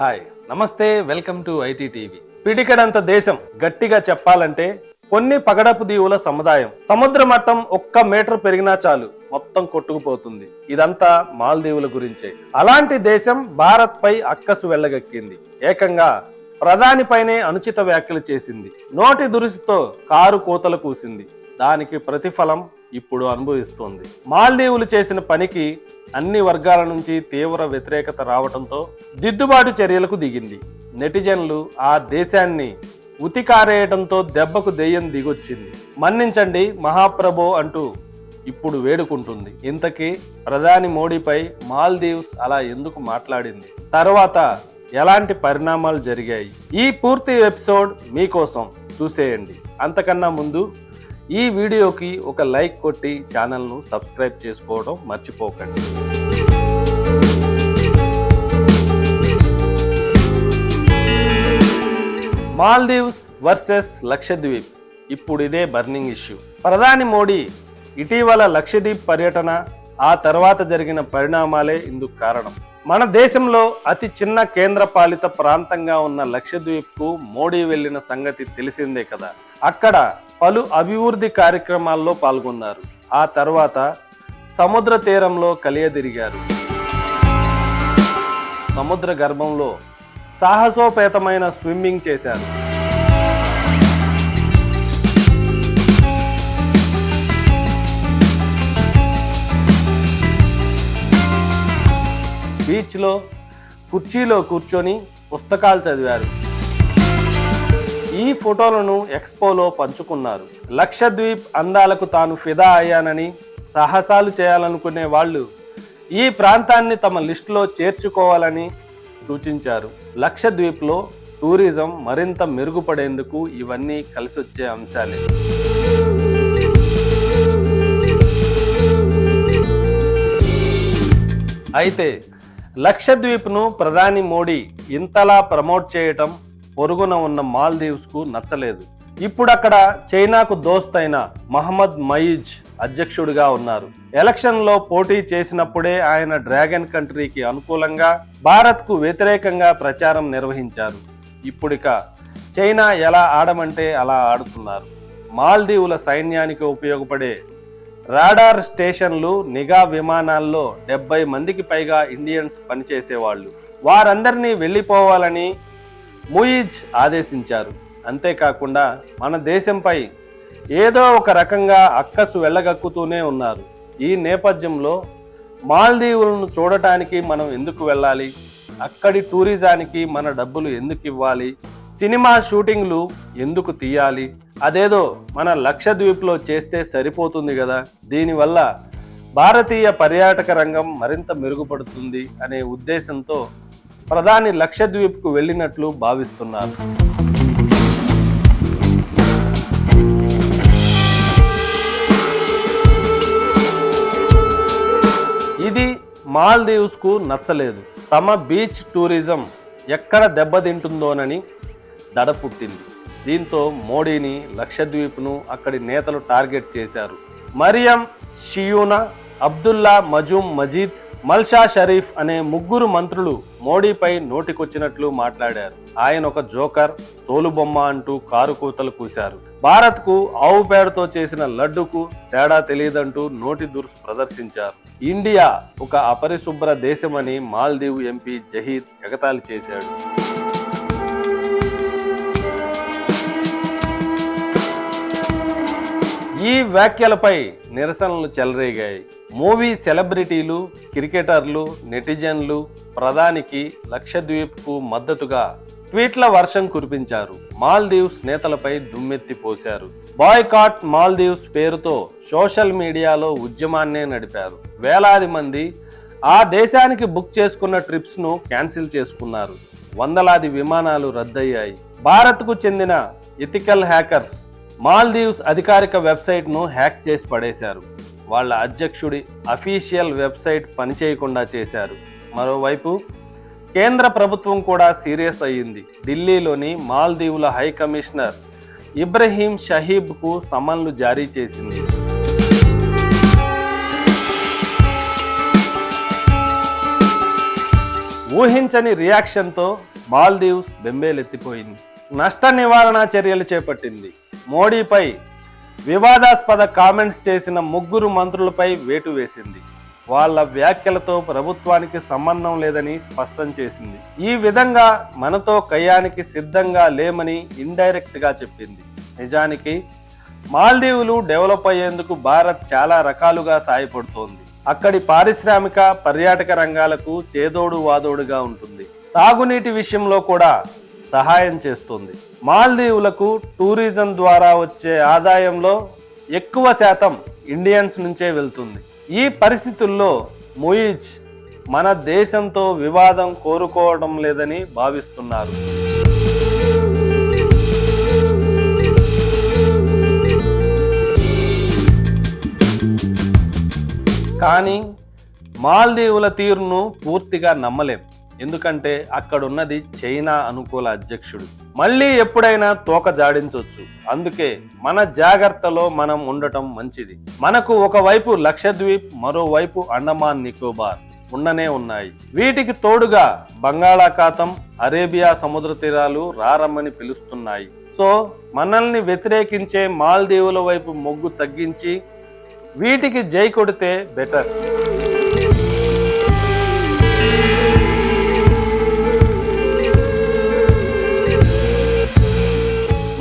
Hi నమస్తే welcome to IT TV. పిడికడంత దేశం గట్టిగా చెప్పాలంటే కొన్ని పగడపు దీవుల సముదాయం. సముద్ర మట్టం ఒక్క మీటర్ పెరిగినా చాలు మొత్తం కొట్టుకుపోతుంది. ఇదంతా మాల్దీవుల గురించే. అలాంటి దేశం భారత్ పై అక్కసు వెళ్ళగక్కింది ఏకంగా ప్రధానిపైనే అనుచిత వ్యాఖ్యలు చేసింది. నోటి దురుసుతో కారు కోతలు కూసింది. దానికి ప్రతిఫలం ఇప్పుడు అనుభవిస్తోంది. మాల్దీవులు చేసిన పనికి అన్ని వర్గాల నుంచి తీవ్ర వ్యతిరేకత రావడంతో దిద్దుబాటు చర్యలకు దిగింది. నెటిజన్లు ఆ దేశాన్ని ఉతికారేయడంతో దెబ్బకు దెయ్యం దిగొచ్చింది. మన్నించండి మహాప్రభో అంటూ ఇప్పుడు వేడుకుంటుంది. ఇంతకీ ప్రధాని మోడీపై మాల్దీవ్స్ అలా ఎందుకు మాట్లాడింది? తర్వాత ఎలాంటి పరిణామాలు జరిగాయి? ఈ పూర్తి ఎపిసోడ్ మీకోసం చూసేయండి. అంతకన్నా ముందు ఈ వీడియోకి ఒక లైక్ కొట్టి ఛానల్ను సబ్స్క్రైబ్ చేసుకోవడం మర్చిపోకండి. మాల్దీవ్స్ వర్సెస్ లక్షద్వీప్. ఇప్పుడు ఇదే బర్నింగ్ ఇష్యూ. ప్రధాని మోడీ ఇటీవల లక్షద్వీప్ పర్యటన ఆ తర్వాత జరిగిన పరిణామాలే ఇందుకు కారణం. మన దేశంలో అతి చిన్న కేంద్రపాలిత ప్రాంతంగా ఉన్న లక్షద్వీప్కు మోడీ వెళ్ళిన సంగతి తెలిసిందే కదా. అక్కడ పలు అభివృద్ధి కార్యక్రమాల్లో పాల్గొన్నారు. ఆ తర్వాత సముద్ర తీరంలో కలియదిరిగారు. సముద్ర గర్భంలో సాహసోపేతమైన స్విమ్మింగ్ చేశారు. బీచ్లో కుర్చీలో కూర్చొని పుస్తకాలు చదివారు. ఈ ఫోటోలను ఎక్స్పోలో పంచుకున్నారు. లక్షద్వీప్ అందాలకు తాను ఫిదా అయ్యానని సాహసాలు చేయాలనుకునే వాళ్ళు ఈ ప్రాంతాన్ని తమ లిస్టులో చేర్చుకోవాలని సూచించారు. లక్షద్వీప్లో టూరిజం మరింత మెరుగుపడేందుకు ఇవన్నీ కలిసొచ్చే అంశాలే. అయితే లక్షద్వీప్ను ప్రధాని మోడీ ఇంతలా ప్రమోట్ చేయటం పొరుగున ఉన్న మాల్దీవ్స్కు నచ్చలేదు. ఇప్పుడు అక్కడ చైనాకు దోస్తైన మహమ్మద్ మయీజ్ అధ్యక్షుడిగా ఉన్నారు. ఎలక్షన్లో పోటీ చేసినప్పుడే ఆయన డ్రాగన్ కంట్రీకి అనుకూలంగా భారత్కు వ్యతిరేకంగా ప్రచారం నిర్వహించారు. ఇప్పుడిక చైనా ఎలా ఆడమంటే అలా ఆడుతున్నారు. మాల్దీవుల సైన్యానికి ఉపయోగపడే రాడార్ స్టేషన్లు నిఘా విమానాల్లో డెబ్బై మందికి పైగా ఇండియన్స్ పనిచేసేవాళ్ళు. వారందరినీ వెళ్ళిపోవాలని ముయిజ్ ఆదేశించారు. అంతేకాకుండా మన దేశంపై ఏదో ఒక రకంగా అక్కసు వెళ్ళగక్కుతూనే ఉన్నారు. ఈ నేపథ్యంలో మాల్దీవులను చూడటానికి మనం ఎందుకు వెళ్ళాలి? అక్కడి టూరిజానికి మన డబ్బులు ఎందుకు ఇవ్వాలి? సినిమా షూటింగ్లు ఎందుకు తీయాలి? అదేదో మన లక్షద్వీప్లో చేస్తే సరిపోతుంది కదా? దీనివల్ల భారతీయ పర్యాటక రంగం మరింత మెరుగుపడుతుంది అనే ఉద్దేశంతో ప్రధాని లక్షద్వీప్కు వెళ్ళినట్లు భావిస్తున్నారు. ఇది మాల్దీవ్స్కు నచ్చలేదు. తమ బీచ్ టూరిజం ఎక్కడ దెబ్బతింటుందోనని దడ పుట్టింది దీంతో మోడీని లక్షద్వీప్ను అక్కడి నేతలు టార్గెట్ చేశారు. మరియం షియూనా అబ్దుల్లా మజూమ్ మజీద్ మల్షా షరీఫ్ అనే ముగ్గురు మంత్రులు మోడీపై నోటికొచ్చినట్లు మాట్లాడారు. ఆయన ఒక జోకర్ తోలుబొమ్మ అంటూ కారు కూతలు కూశారు. భారత్కు ఆవు పేడతో చేసిన లడ్డుకు తేడా తెలియదంటూ నోటి దుర్స్ ప్రదర్శించారు. ఇండియా ఒక అపరిశుభ్ర దేశమని మాల్దీవ్ ఎంపీ జహీద్ ఎగతాళి చేశాడు. ఈ వ్యాఖ్యలపై నిరసనలు చెలరేగాయి. మూవీ సెలబ్రిటీలు క్రికెటర్లు నెటిజన్లు ప్రధానికి లక్షద్వీప్కు మద్దతుగా ట్వీట్ల వర్షం కురిపించారు. మాల్దీవ్స్ నేతలపై దుమ్మెత్తి పోశారు. బాయ్కాట్ మాల్దీవ్స్ పేరుతో సోషల్ మీడియాలో ఉద్యమాన్నే నడిపారు. వేలాది మంది ఆ దేశానికి బుక్ చేసుకున్న ట్రిప్స్ను క్యాన్సిల్ చేసుకున్నారు. వందలాది విమానాలు రద్దయ్యాయి. భారత్కు చెందిన ఎథికల్ హ్యాకర్స్ మాల్దీవ్స్ అధికారిక వెబ్సైట్ను హ్యాక్ చేసి పడేశారు. వాళ్ళ అధ్యక్షుడి అఫీషియల్ వెబ్సైట్ పనిచేయకుండా చేశారు. మరోవైపు కేంద్ర ప్రభుత్వం కూడా సీరియస్ అయ్యింది. ఢిల్లీలోని మాల్దీవుల హై కమిషనర్ ఇబ్రహీం షహీబ్కు సమన్లు జారీ చేసింది. ఊహించని రియాక్షన్తో మాల్దీవ్స్ బెంబేలెత్తిపోయింది. నష్ట నివారణ చర్యలు చేపట్టింది. మోడీపై వివాదాస్పద కామెంట్స్ చేసిన ముగ్గురు మంత్రులపై వేటు వేసింది. వాళ్ళ వ్యాఖ్యలతో ప్రభుత్వానికి సంబంధం లేదని స్పష్టం చేసింది. ఈ విధంగా మనతో కయ్యానికి సిద్ధంగా లేమని ఇండైరెక్ట్గా చెప్పింది. నిజానికి మాల్దీవులు డెవలప్ అయ్యేందుకు భారత్ చాలా రకాలుగా సాయపడుతోంది. అక్కడి పారిశ్రామిక పర్యాటక రంగాలకు చేదోడు వాదోడుగా ఉంటుంది. తాగునీటి విషయంలో కూడా సహాయం చేస్తుంది. మాల్దీవులకు టూరిజం ద్వారా వచ్చే ఆదాయంలో ఎక్కువ శాతం ఇండియన్స్ నుంచే వెళ్తుంది. ఈ పరిస్థితుల్లో ముయిజ్ మన దేశంతో వివాదం కోరుకోవడం లేదని భావిస్తున్నారు. కానీ మాల్దీవుల తీరును పూర్తిగా నమ్మలేం. ఎందుకంటే అక్కడున్నది చైనా అనుకూల అధ్యక్షుడు. మళ్ళీ ఎప్పుడైనా తోక జాడించవచ్చు అందుకే మన జాగ్రత్తలో మనం ఉండటం మంచిది. మనకు ఒకవైపు లక్షద్వీప్ మరోవైపు అండమాన్ నికోబార్ ఉండనే ఉన్నాయి. వీటికి తోడుగా బంగాళాఖాతం అరేబియా సముద్ర తీరాలు రారమ్మని పిలుస్తున్నాయి. సో మనల్ని వ్యతిరేకించే మాల్దీవుల వైపు మొగ్గు తగ్గించి వీటికి జై కొడితే బెటర్.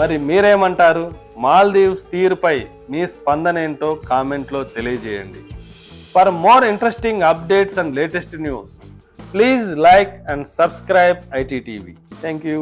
మరి మీరేమంటారు? మాల్దీవ్స్ తీరుపై మీ స్పందన ఏంటో కామెంట్లో తెలియజేయండి. For more interesting updates and latest news please like and subscribe ITTV. Thank you.